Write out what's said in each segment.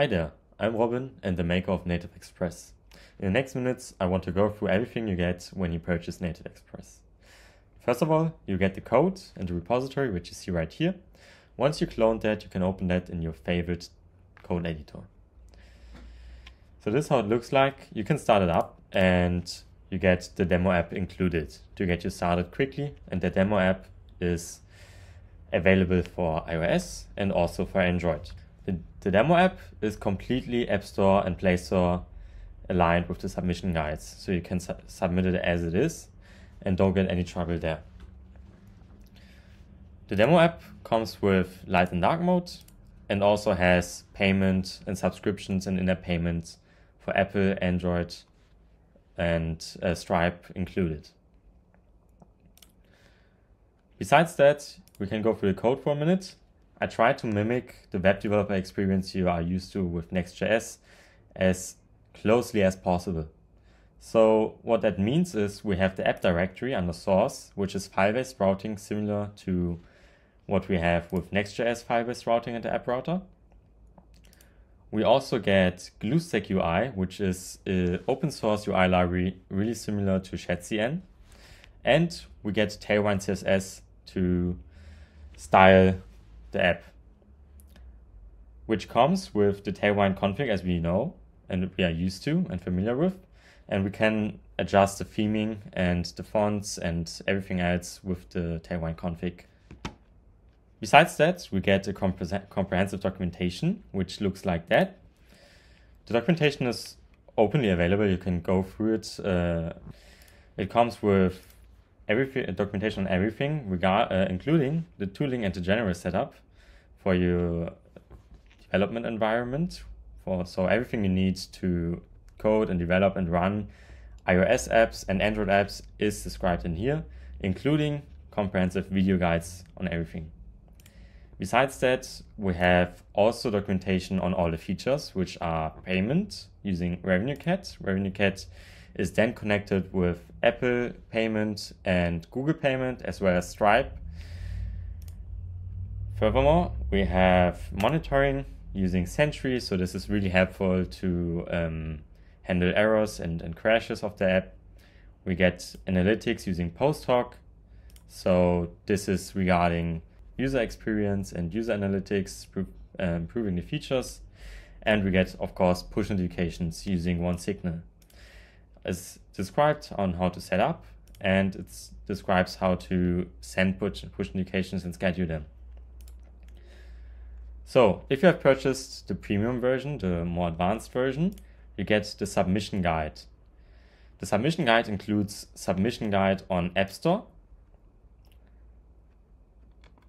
Hi there, I'm Robin and the maker of Native Express. In the next minutes, I want to go through everything you get when you purchase Native Express. First of all, you get the code and the repository, which you see right here. Once you clone that, you can open that in your favorite code editor. So this is how it looks like. You can start it up and you get the demo app included to get you started quickly. And the demo app is available for iOS and also for Android. The, the demo app is completely App Store and Play Store aligned with the submission guides. So you can su submit it as it is and don't get any trouble there. The demo app comes with light and dark mode and also has payment and subscriptions and in-app payments for Apple, Android, and uh, Stripe included. Besides that, we can go through the code for a minute. I tried to mimic the web developer experience you are used to with Next.js as closely as possible. So what that means is we have the app directory under source, which is file-based routing similar to what we have with Next.js file-based routing and the app router. We also get GlueStack UI, which is an open source UI library really similar to ShadCN. And we get Tailwind CSS to style the app, which comes with the Tailwind config as we know and we are used to and familiar with. And we can adjust the theming and the fonts and everything else with the Tailwind config. Besides that, we get a comprehensive documentation, which looks like that. The documentation is openly available. You can go through it. Uh, it comes with everything, documentation on everything, regard, uh, including the tooling and the general setup for your development environment. For so everything you need to code and develop and run iOS apps and Android apps is described in here, including comprehensive video guides on everything. Besides that, we have also documentation on all the features, which are payment using RevenueCat. RevenueCat is then connected with Apple Payment and Google Payment, as well as Stripe. Furthermore, we have monitoring using Sentry, so this is really helpful to um, handle errors and, and crashes of the app. We get analytics using PostHog, so this is regarding user experience and user analytics, improving the features. And we get, of course, push notifications using OneSignal. It's described on how to set up, and it describes how to send push, push notifications and schedule them. So if you have purchased the premium version, the more advanced version, you get the submission guide. The submission guide includes submission guide on App Store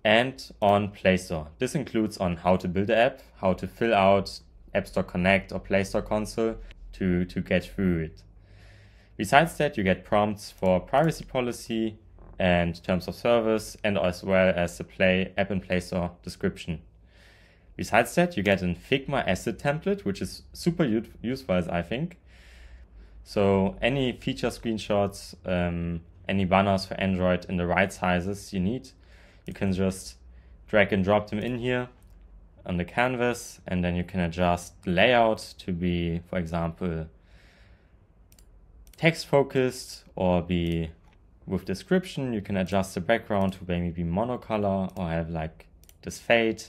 and on Play Store. This includes on how to build the app, how to fill out App Store Connect or Play Store console to, to get through it. Besides that, you get prompts for privacy policy and terms of service, and as well as the Play App and Play Store description. Besides that, you get a Figma asset template, which is super useful, as I think. So any feature screenshots, um, any banners for Android in the right sizes you need, you can just drag and drop them in here on the canvas and then you can adjust the layout to be, for example, text focused or be with description. You can adjust the background to maybe be monocolor or have like this fade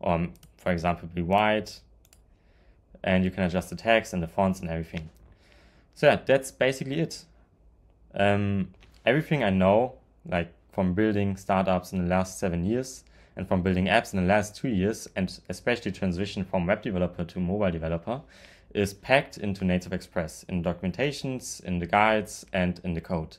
or for example be white and you can adjust the text and the fonts and everything. So yeah, that's basically it. Um, everything I know, like from building startups in the last seven years and from building apps in the last two years, and especially transition from web developer to mobile developer, is packed into Native Express in documentations, in the guides, and in the code.